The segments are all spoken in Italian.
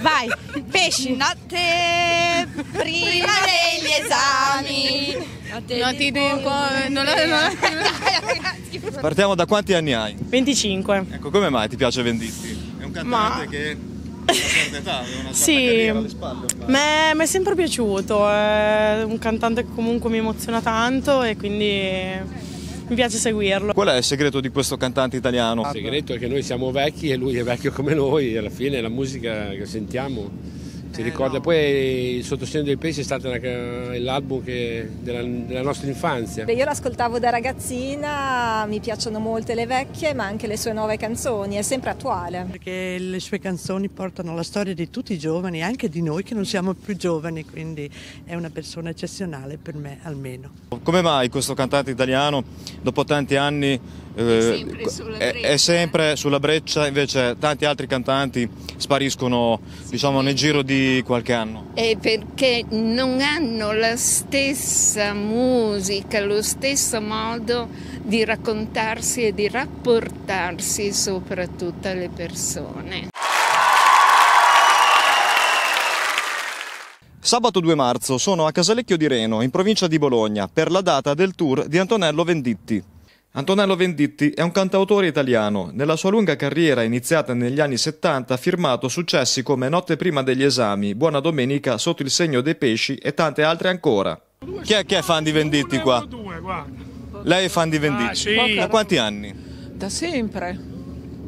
Vai, pesci. Notte prima degli esami. Notti di un po'. Non lo- Partiamo da quanti anni hai? 25. Ecco, come mai ti piace Venditti? È un cantante Ma- che a una certa età Sì. Mi è sempre piaciuto, è un cantante che comunque mi emoziona tanto e quindi mi piace seguirlo. Qual è il segreto di questo cantante italiano? Il segreto è che noi siamo vecchi e lui è vecchio come noi e alla fine la musica che sentiamo ci ricorda. Poi il sottosegno del pesce è stato una- l'album che- della, della nostra infanzia. Beh, Io l'ascoltavo da ragazzina, mi piacciono molte le vecchie, ma anche le sue nuove canzoni, è sempre attuale. Perché le sue canzoni portano la storia di tutti i giovani, anche di noi che non siamo più giovani, quindi è una persona eccezionale per me almeno. Come mai questo cantante italiano, dopo tanti anni, eh, è, è sempre sulla breccia, invece tanti altri cantanti spariscono diciamo, nel giro di qualche anno? È perché non hanno la stessa musica, lo stesso modo di raccontarsi e di rapportarsi soprattutto alle persone. Sabato 2 marzo sono a Casalecchio di Reno, in provincia di Bologna, per la data del tour di Antonello Venditti. Antonello Venditti è un cantautore italiano. Nella sua lunga carriera, iniziata negli anni 70, ha firmato successi come Notte prima degli esami, Buona domenica, Sotto il segno dei pesci e tante altre ancora. Chi è che è fan di Venditti qua? Lei è fan di Venditti? Ah, sì. Da quanti anni? Da sempre,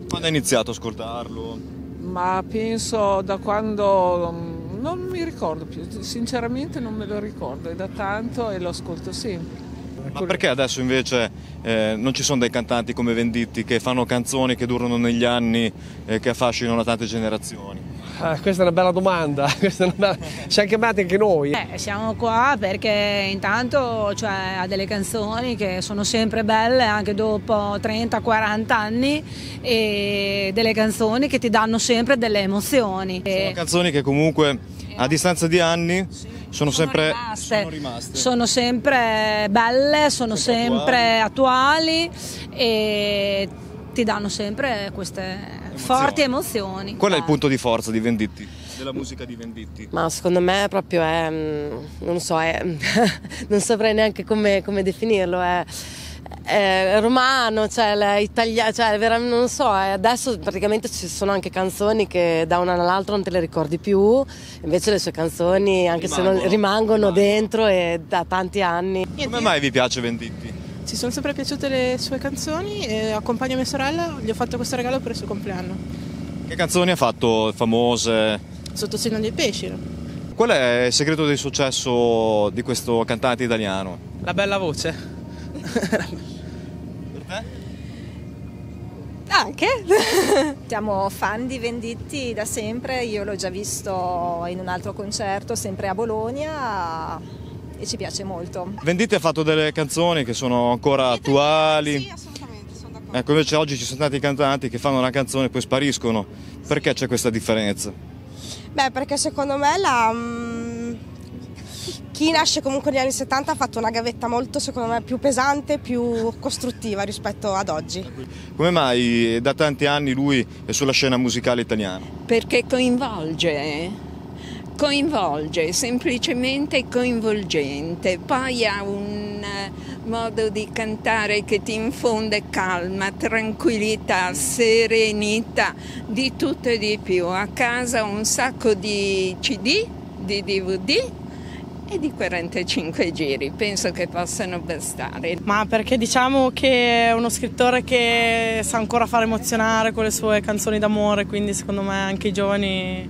Quando ha iniziato a ascoltarlo? ma penso da quando mm, non mi ricordo più, sinceramente non me lo ricordo, è da tanto e lo ascolto sempre. Ma perché adesso invece eh, non ci sono dei cantanti come Venditti che fanno canzoni che durano negli anni e che affascinano tante generazioni? Ah, questa è una bella domanda, questa è una bella... siamo chiamati anche noi. Eh, siamo qua perché intanto cioè, ha delle canzoni che sono sempre belle anche dopo 30-40 anni e delle canzoni che ti danno sempre delle emozioni. Sono canzoni che comunque a distanza di anni sono, sempre rimaste. sono rimaste. Sono sempre belle, sono sempre, attuali e ti danno sempre queste forti emozioni. Qual è il punto di forza di Venditti? Della musica di Venditti? Ma secondo me proprio è, mm, non so, è, non saprei neanche come, come definirlo, è, è romano, cioè, è italiano, cioè, veramente, non so, è- adesso praticamente ci sono anche canzoni che da un anno all'altro non te le ricordi più, invece le sue canzoni, anche se non Rimangono. rimangono dentro e da tanti anni. Come mai vi piace Venditti? Ci sono sempre piaciute le sue canzoni e accompagno mia sorella, gli ho fatto questo regalo per il suo compleanno. Che canzoni ha fatto famose? Sotto segno dei pesci. Qual è il segreto del successo di questo cantante italiano? La bella voce. Anche? Siamo fan di Venditti da sempre, io l'ho già visto in un altro concerto, sempre a Bologna e ci piace molto. Venditti ha fatto delle canzoni che sono ancora attuali. Sì, assolutamente, sono d'accordo. Ecco, invece oggi ci sono tanti cantanti che fanno una canzone e poi spariscono. Perché c'è questa differenza? Beh, perché secondo me la, mm, chi nasce comunque negli anni 70 ha fatto una gavetta molto, secondo me, più pesante, più costruttiva rispetto ad oggi. Come mai da tanti anni lui è sulla scena musicale italiana? Perché coinvolge, coinvolge, semplicemente coinvolgente. Poi ha un eh, modo di cantare che ti infonde calma, tranquillità, serenità, di tutto e di più. A casa un sacco di CD, di DVD e di 45 giri, penso che possano bastare. Ma perché diciamo che è uno scrittore che sa ancora far emozionare con le sue canzoni d'amore, quindi secondo me anche i giovani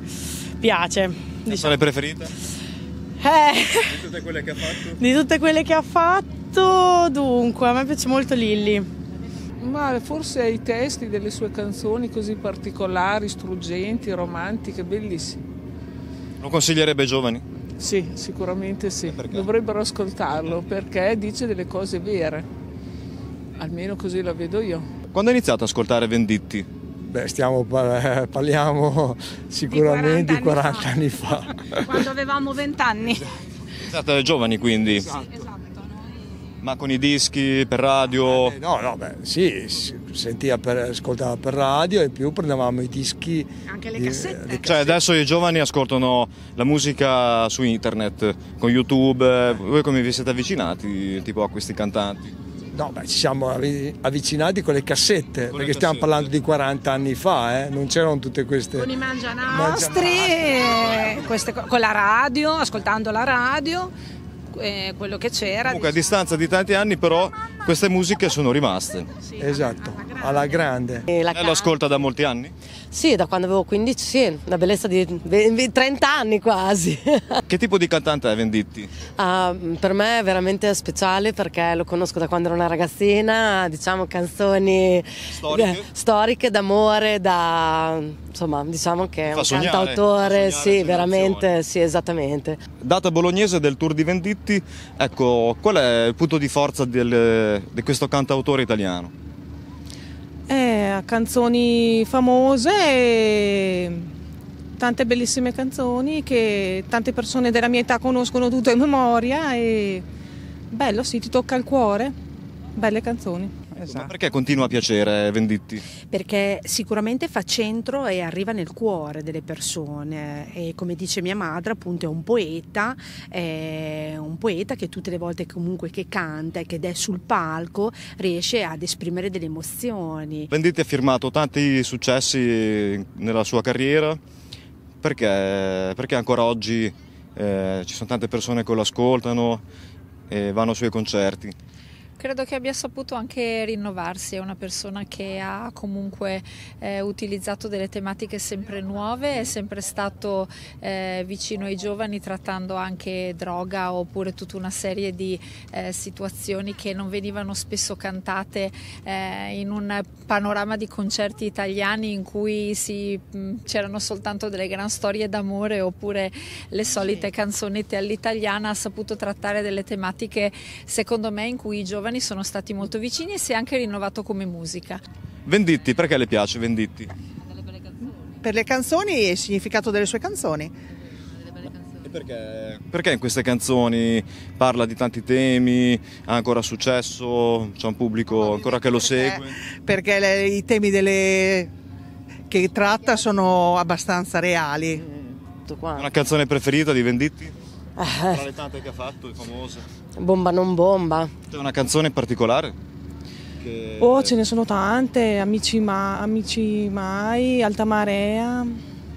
piace. Diciamo. Canzone preferita? Eh, Di tutte quelle che ha fatto? di tutte quelle che ha fatto, dunque, a me piace molto Lilli. Ma forse i testi delle sue canzoni così particolari, struggenti, romantiche, bellissimi. Lo consiglierebbe ai giovani? Sì, sicuramente sì. Dovrebbero ascoltarlo perché dice delle cose vere. Almeno così la vedo io. Quando ha iniziato ad ascoltare Venditti? Beh, stiamo, eh, parliamo sicuramente di 40 40 anni fa. Quando avevamo 20 anni. Siete giovani quindi? Esatto. Ma con i dischi per radio? Eh, no, no, beh, sì, si sentiva per, ascoltava per radio e più prendevamo i dischi. Anche le di- cassette. di Cioè adesso i giovani ascoltano la musica su internet, con YouTube, voi come vi siete avvicinati tipo a questi cantanti? No, beh, ci siamo avvicinati con le cassette, Con le perché stiamo cassette. parlando di 40 anni fa, eh? non c'erano tutte queste... Con i mangianastri. nostri, eh, queste co- con la radio, ascoltando la radio, eh, quello che c'era. Comunque a diciamo. distanza di tanti anni però queste musiche sono rimaste. Esatto, alla grande. E la lo ascolta da molti anni? Sì, da quando avevo 15, sì, una bellezza di ve- ve- 30 anni quasi. Che tipo di cantante è Venditti? Ah, per me è veramente speciale perché lo conosco da quando ero una ragazzina, diciamo canzoni Storiche? eh, storiche d'amore, da, insomma diciamo che è un sognare, cantautore, sì, veramente, sì, esattamente. Data bolognese del Tour di Venditti, ecco, qual è il punto di forza del- di questo cantautore italiano? Eh, canzoni famose, tante bellissime canzoni che tante persone della mia età conoscono tutte in memoria e bello, sì, ti tocca il cuore, belle canzoni. Ma perché continua a piacere Venditti? perché sicuramente fa centro e arriva nel cuore delle persone e come dice mia madre appunto è un poeta, è un poeta che tutte le volte comunque che canta e che è sul palco riesce ad esprimere delle emozioni. Venditti ha firmato tanti successi nella sua carriera, perché, perché ancora oggi eh, ci sono tante persone che lo ascoltano e vanno ai suoi concerti. Credo che abbia saputo anche rinnovarsi, è una persona che ha comunque eh, utilizzato delle tematiche sempre nuove, è sempre stato eh, vicino ai giovani trattando anche droga oppure tutta una serie di eh, situazioni che non venivano spesso cantate eh, in un panorama di concerti italiani in cui c'erano soltanto delle gran storie d'amore oppure le solite canzonette all'italiana, ha saputo trattare delle tematiche secondo me in cui i giovani sono stati molto vicini e si è anche rinnovato come musica. Venditti, perché le piace Venditti? Per le canzoni e il significato delle sue canzoni. Perché, perché in queste canzoni parla di tanti temi, ha ancora successo, c'è un pubblico ancora che lo segue? Perché le- i temi delle- che tratta sono abbastanza reali. Una canzone preferita di Venditti? Tra le tante che ha fatto, le famose. bomba non bomba. C'è una canzone in particolare? Che- Oh, ce ne sono tante, Amici, ma- Amici Mai, Alta Marea,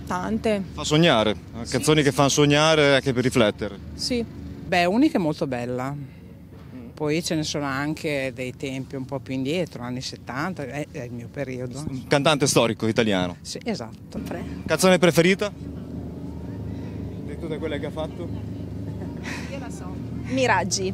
tante. Fa sognare, canzoni che fanno sognare e anche per riflettere. Sì. Beh, unica è molto bella. Poi ce ne sono anche dei tempi un po' più indietro, anni 70, è, è il mio periodo. Cantante storico italiano. Sì, esatto. Canzone preferita? Di tutte quelle che ha fatto? Miraggi.